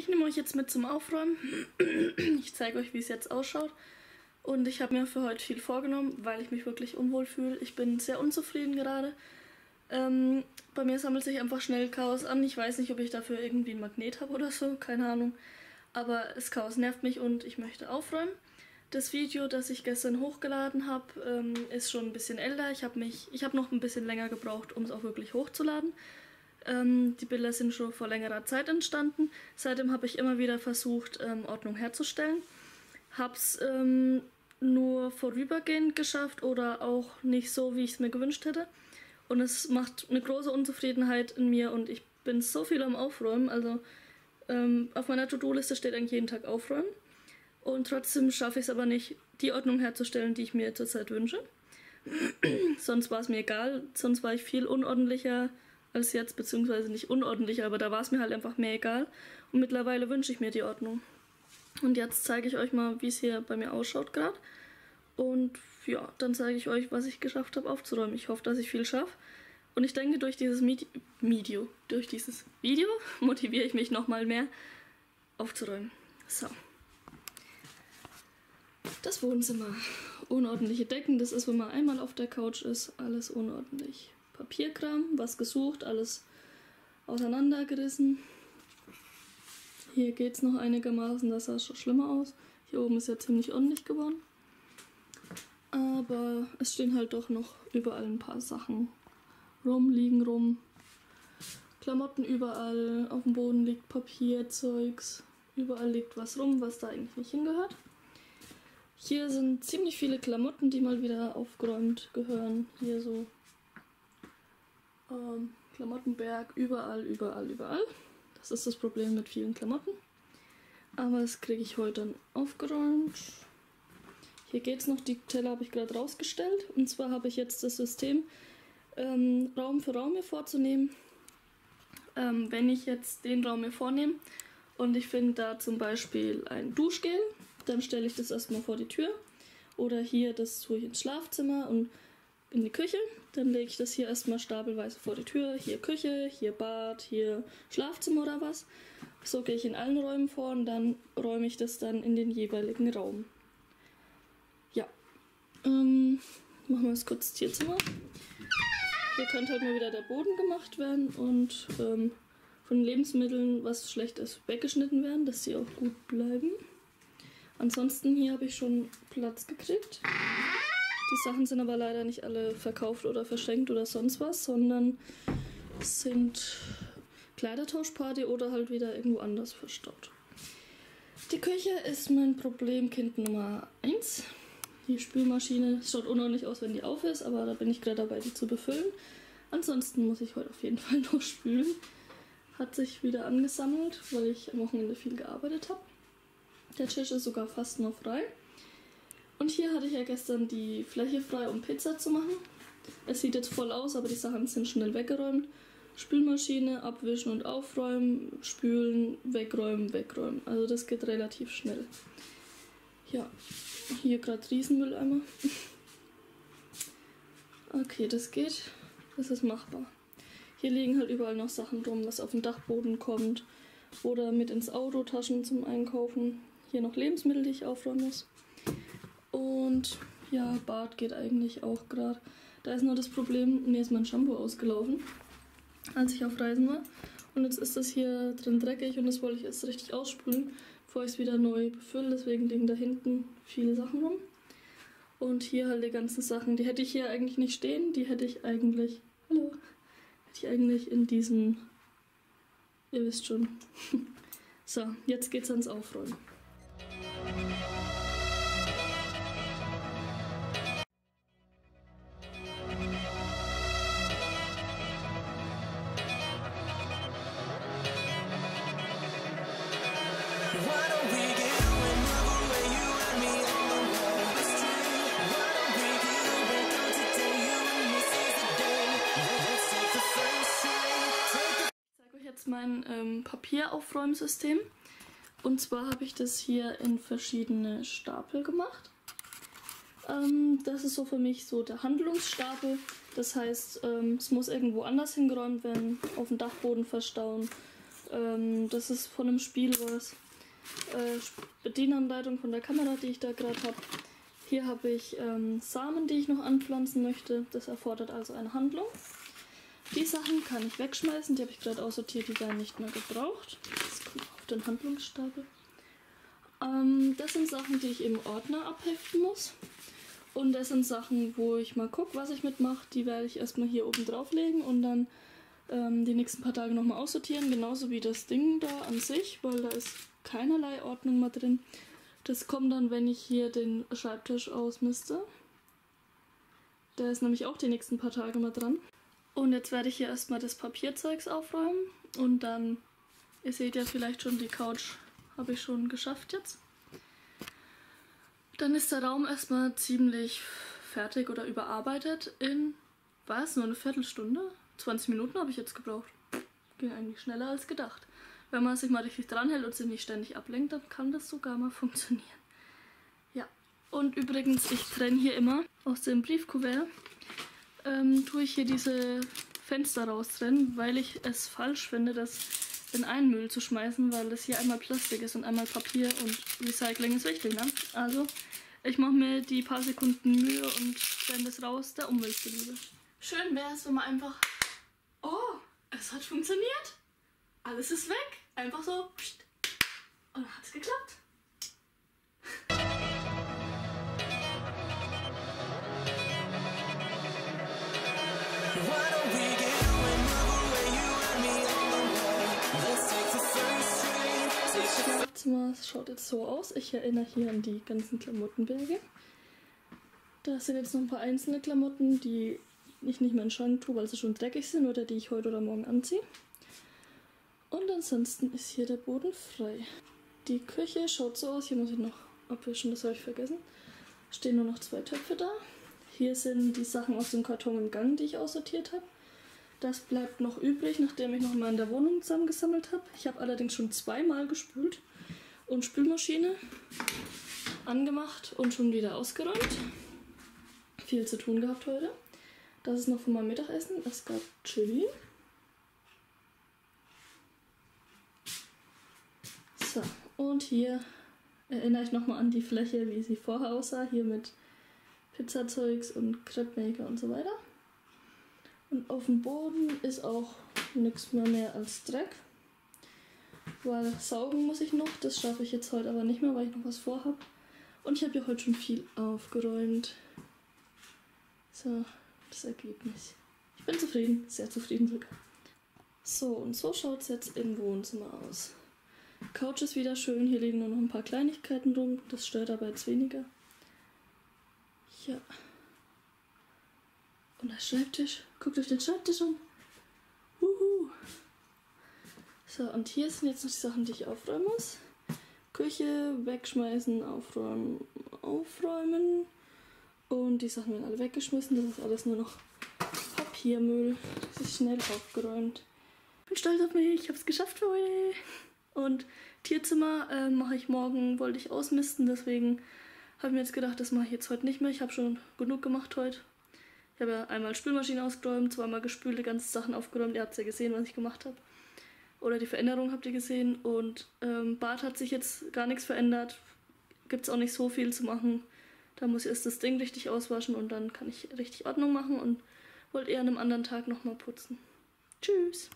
Ich nehme euch jetzt mit zum Aufräumen. Ich zeige euch, wie es jetzt ausschaut. Und ich habe mir für heute viel vorgenommen, weil ich mich wirklich unwohl fühle. Ich bin sehr unzufrieden gerade. Ähm, bei mir sammelt sich einfach schnell Chaos an. Ich weiß nicht, ob ich dafür irgendwie ein Magnet habe oder so, keine Ahnung. Aber das Chaos nervt mich und ich möchte aufräumen. Das Video, das ich gestern hochgeladen habe, ähm, ist schon ein bisschen älter. Ich habe mich, ich habe noch ein bisschen länger gebraucht, um es auch wirklich hochzuladen. Ähm, die Bilder sind schon vor längerer Zeit entstanden. Seitdem habe ich immer wieder versucht, ähm, Ordnung herzustellen. Habe es ähm, nur vorübergehend geschafft oder auch nicht so, wie ich es mir gewünscht hätte. Und es macht eine große Unzufriedenheit in mir und ich bin so viel am Aufräumen. Also ähm, auf meiner To-Do-Liste steht eigentlich jeden Tag Aufräumen. Und trotzdem schaffe ich es aber nicht, die Ordnung herzustellen, die ich mir zurzeit wünsche. sonst war es mir egal, sonst war ich viel unordentlicher als jetzt, beziehungsweise nicht unordentlicher, aber da war es mir halt einfach mehr egal. Und mittlerweile wünsche ich mir die Ordnung. Und jetzt zeige ich euch mal, wie es hier bei mir ausschaut gerade. Und ja, dann zeige ich euch, was ich geschafft habe aufzuräumen. Ich hoffe, dass ich viel schaffe. Und ich denke, durch dieses Medi Video, durch dieses Video motiviere ich mich nochmal mehr aufzuräumen. So. Das Wohnzimmer. Unordentliche Decken, das ist, wenn man einmal auf der Couch ist, alles unordentlich. Papierkram, was gesucht, alles auseinandergerissen. Hier geht es noch einigermaßen, das sah schon schlimmer aus. Hier oben ist ja ziemlich ordentlich geworden. Aber es stehen halt doch noch überall ein paar Sachen rum, liegen rum. Klamotten überall, auf dem Boden liegt Papier, Zeugs. Überall liegt was rum, was da eigentlich nicht hingehört. Hier sind ziemlich viele Klamotten, die mal wieder aufgeräumt gehören. Hier so ähm, Klamottenberg, überall, überall, überall. Das ist das Problem mit vielen Klamotten. Aber das kriege ich heute dann aufgeräumt. Hier geht es noch, die Teller habe ich gerade rausgestellt. Und zwar habe ich jetzt das System, ähm, Raum für Raum mir vorzunehmen. Ähm, wenn ich jetzt den Raum mir vornehme und ich finde da zum Beispiel ein Duschgel, dann stelle ich das erstmal vor die Tür. Oder hier, das tue ich ins Schlafzimmer und in die Küche. Dann lege ich das hier erstmal stapelweise vor die Tür. Hier Küche, hier Bad, hier Schlafzimmer oder was. So gehe ich in allen Räumen vor und dann räume ich das dann in den jeweiligen Raum. Ja. Ähm, machen wir das kurz Tierzimmer. Hier könnte halt mal wieder der Boden gemacht werden und ähm, von Lebensmitteln, was schlecht ist, weggeschnitten werden, dass sie auch gut bleiben. Ansonsten hier habe ich schon Platz gekriegt. Die Sachen sind aber leider nicht alle verkauft oder verschenkt oder sonst was, sondern sind Kleidertauschparty oder halt wieder irgendwo anders verstaut. Die Küche ist mein Problemkind Nummer 1. Die Spülmaschine schaut unordentlich aus, wenn die auf ist, aber da bin ich gerade dabei, die zu befüllen. Ansonsten muss ich heute auf jeden Fall noch spülen. Hat sich wieder angesammelt, weil ich am Wochenende viel gearbeitet habe. Der Tisch ist sogar fast noch frei. Und hier hatte ich ja gestern die Fläche frei, um Pizza zu machen. Es sieht jetzt voll aus, aber die Sachen sind schnell weggeräumt. Spülmaschine, abwischen und aufräumen, spülen, wegräumen, wegräumen. Also das geht relativ schnell. Ja, hier gerade Riesenmülleimer. okay, das geht. Das ist machbar. Hier liegen halt überall noch Sachen rum, was auf den Dachboden kommt. Oder mit ins Auto Taschen zum Einkaufen. Hier noch Lebensmittel, die ich aufräumen muss. Und ja, Bad geht eigentlich auch gerade. Da ist nur das Problem, mir ist mein Shampoo ausgelaufen, als ich auf Reisen war. Und jetzt ist das hier drin dreckig und das wollte ich jetzt richtig ausspülen, bevor ich es wieder neu befülle. Deswegen liegen da hinten viele Sachen rum. Und hier halt die ganzen Sachen, die hätte ich hier eigentlich nicht stehen. Die hätte ich eigentlich, hallo, hätte ich eigentlich in diesem, ihr wisst schon. so, jetzt geht's ans Aufräumen. Papieraufräumsystem. Und zwar habe ich das hier in verschiedene Stapel gemacht. Ähm, das ist so für mich so der Handlungsstapel. Das heißt, ähm, es muss irgendwo anders hingeräumt werden, auf dem Dachboden verstauen, Ähm, das ist von einem Spiel, was äh, Bedienanleitung von der Kamera, die ich da gerade habe. Hier habe ich ähm, Samen, die ich noch anpflanzen möchte. Das erfordert also eine Handlung. Die Sachen kann ich wegschmeißen, die habe ich gerade aussortiert, die werden nicht mehr gebraucht. Das kommt auf den Handlungsstapel. Ähm, das sind Sachen, die ich im Ordner abheften muss. Und das sind Sachen, wo ich mal gucke, was ich mitmache. Die werde ich erstmal hier oben drauflegen und dann ähm, die nächsten paar Tage nochmal aussortieren. Genauso wie das Ding da an sich, weil da ist keinerlei Ordnung mehr drin. Das kommt dann, wenn ich hier den Schreibtisch ausmiste. Der ist nämlich auch die nächsten paar Tage mal dran. Und jetzt werde ich hier erstmal das Papierzeugs aufräumen und dann, ihr seht ja vielleicht schon, die Couch habe ich schon geschafft jetzt. Dann ist der Raum erstmal ziemlich fertig oder überarbeitet in, was, nur eine Viertelstunde? 20 Minuten habe ich jetzt gebraucht. Ging eigentlich schneller als gedacht. Wenn man sich mal richtig dranhält und sich nicht ständig ablenkt, dann kann das sogar mal funktionieren. Ja, und übrigens, ich trenne hier immer aus dem Briefkuvert, ähm, tue ich hier diese Fenster raustrennen, weil ich es falsch finde, das in einen Müll zu schmeißen, weil das hier einmal Plastik ist und einmal Papier und Recycling ist wichtig, ne? Also ich mache mir die paar Sekunden Mühe und stelle das raus, der Umwelt zuliebe. Schön wäre es, wenn man einfach... Oh, es hat funktioniert. Alles ist weg. Einfach so. Und dann hat es geklappt. Schaut jetzt so aus. Ich erinnere hier an die ganzen Klamottenberge. Da sind jetzt noch ein paar einzelne Klamotten, die ich nicht mehr in Schrank tue, weil sie schon dreckig sind oder die ich heute oder morgen anziehe. Und ansonsten ist hier der Boden frei. Die Küche schaut so aus. Hier muss ich noch abwischen, das habe ich vergessen. Stehen nur noch zwei Töpfe da. Hier sind die Sachen aus dem Karton im Gang, die ich aussortiert habe. Das bleibt noch übrig, nachdem ich noch mal in der Wohnung zusammengesammelt habe. Ich habe allerdings schon zweimal gespült und Spülmaschine angemacht und schon wieder ausgeräumt. Viel zu tun gehabt heute. Das ist noch von meinem Mittagessen. Es gab Chili. So, und hier erinnere ich nochmal an die Fläche, wie sie vorher aussah. Hier mit Pizzazeugs und Crepe Maker und so weiter. Und auf dem Boden ist auch nichts mehr, mehr als Dreck. Weil saugen muss ich noch, das schaffe ich jetzt heute aber nicht mehr, weil ich noch was vorhabe. Und ich habe ja heute schon viel aufgeräumt. So, das Ergebnis. Ich bin zufrieden, sehr zufrieden sogar. So, und so schaut es jetzt im Wohnzimmer aus. Couch ist wieder schön, hier liegen nur noch ein paar Kleinigkeiten rum, das stört aber jetzt weniger. Ja. Und der Schreibtisch. Guckt euch den Schreibtisch an. So, und hier sind jetzt noch die Sachen, die ich aufräumen muss. Küche wegschmeißen, aufräumen, aufräumen. Und die Sachen werden alle weggeschmissen. Das ist alles nur noch Papiermüll. Das ist schnell aufgeräumt. Bin stolz auf mich, ich habe es geschafft für heute. Und Tierzimmer äh, mache ich morgen, wollte ich ausmisten, deswegen habe ich mir jetzt gedacht, das mache ich jetzt heute nicht mehr. Ich habe schon genug gemacht heute. Ich habe ja einmal Spülmaschine ausgeräumt, zweimal gespült, die ganzen Sachen aufgeräumt. Ihr habt ja gesehen, was ich gemacht habe. Oder die Veränderung habt ihr gesehen. Und ähm, Bad hat sich jetzt gar nichts verändert. Gibt es auch nicht so viel zu machen. Da muss ich erst das Ding richtig auswaschen und dann kann ich richtig Ordnung machen und wollte eher an einem anderen Tag nochmal putzen. Tschüss!